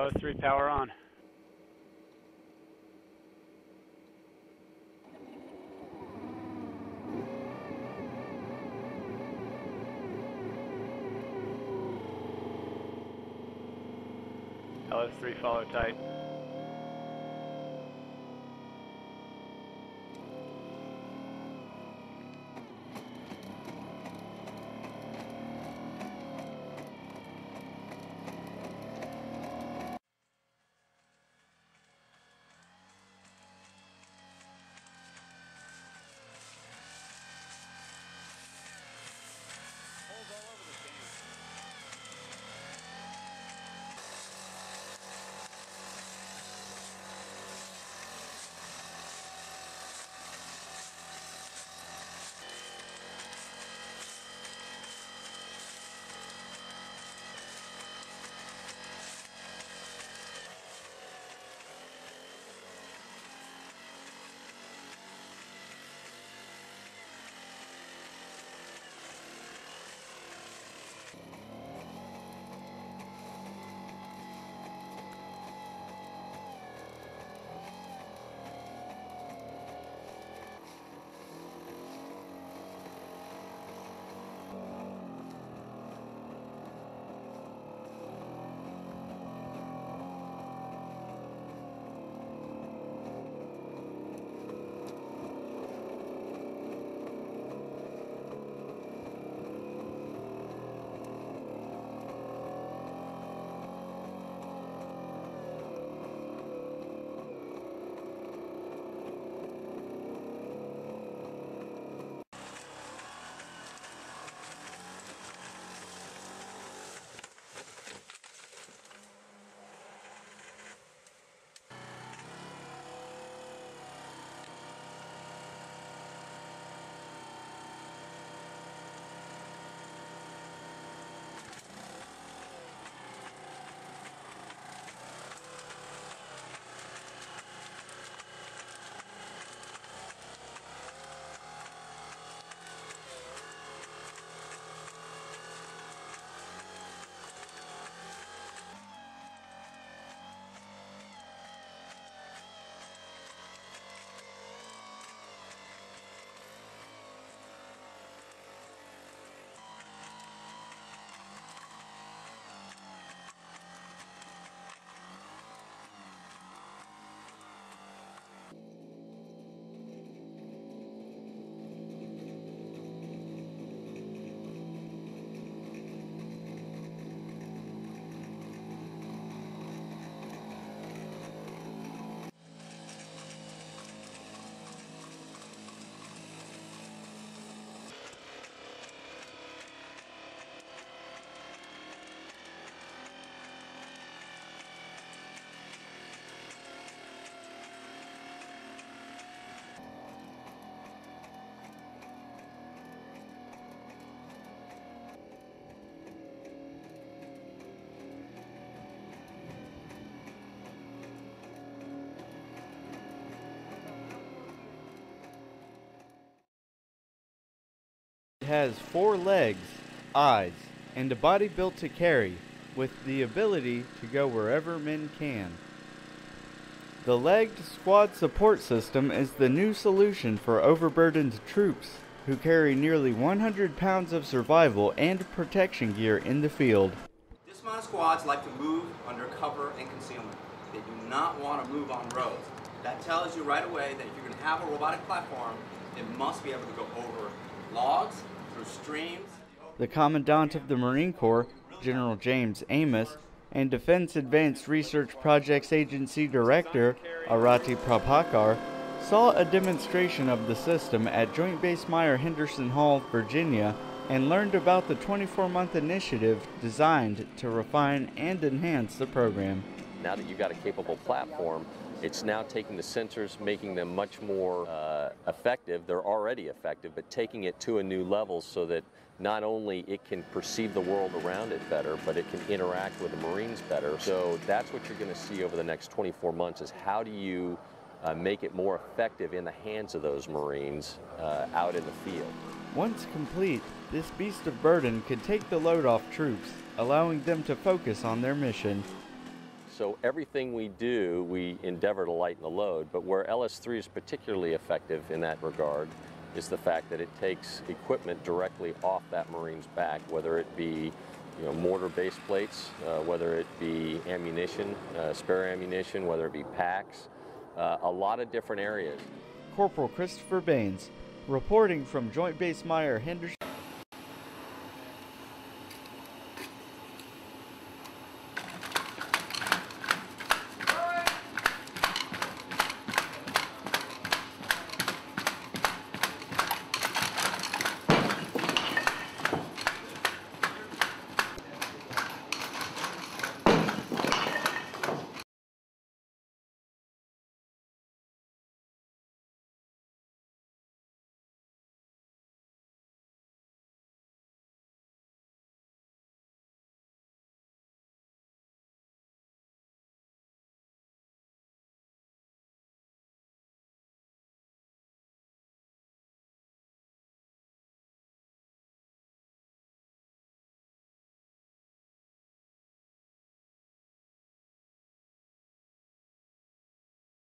Tower 3, power on. LS3 follow tight. Has four legs, eyes, and a body built to carry, with the ability to go wherever men can. The legged squad support system is the new solution for overburdened troops who carry nearly 100 pounds of survival and protection gear in the field. Dismounted squads like to move under cover and concealment. They do not want to move on roads. That tells you right away that if you're going to have a robotic platform, it must be able to go over logs. The Commandant of the Marine Corps, General James Amos, and Defense Advanced Research Projects Agency Director, Arati Prabhakar, saw a demonstration of the system at Joint Base Myer Henderson Hall, Virginia, and learned about the 24 month initiative designed to refine and enhance the program. Now that you've got a capable platform, it's now taking the sensors, making them much more uh, effective. They're already effective, but taking it to a new level so that not only it can perceive the world around it better, but it can interact with the Marines better. So that's what you're going to see over the next 24 months is how do you uh, make it more effective in the hands of those Marines uh, out in the field. Once complete, this beast of burden could take the load off troops, allowing them to focus on their mission. So everything we do, we endeavor to lighten the load, but where LS3 is particularly effective in that regard is the fact that it takes equipment directly off that marine's back, whether it be you know, mortar base plates, uh, whether it be ammunition, uh, spare ammunition, whether it be packs, uh, a lot of different areas. Corporal Christopher Baines, reporting from Joint Base Myer Henderson.